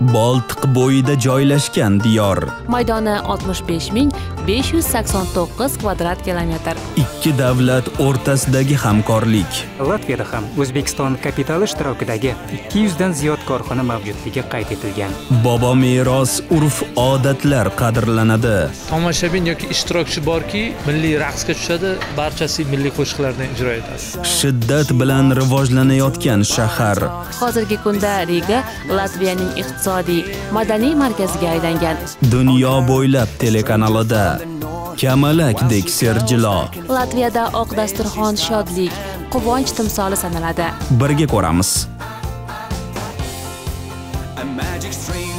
Boltiq bo'yida joylashgan diyor. Maydoni 65589 kvadrat kilometr. Ikki davlat o'rtasidagi hamkorlik. Latviyada ham O'zbekiston kapitali ishtirokidagi 200 dan ziyod korxona mavjudligi qayd etilgan. Bobo meros, urf-odatlar qadrlanadi. tomoshabin yoki ishtirokchi borki milliy raqsga tushadi barchasi milliy qo'shiqlarni ijro etadi Shiddat bilan rivojlanayotgan shahar. Hozirgi kunda Riga Latviyaning iqtisodiy, madaniy markaziga aylangan. Dunyo bo'ylab telekanalida Kamalakdek serjilo. Latviyada oq dasturxon shodlik, quvonch timsoli sanaladi. Birga ko'ramiz. A magic stream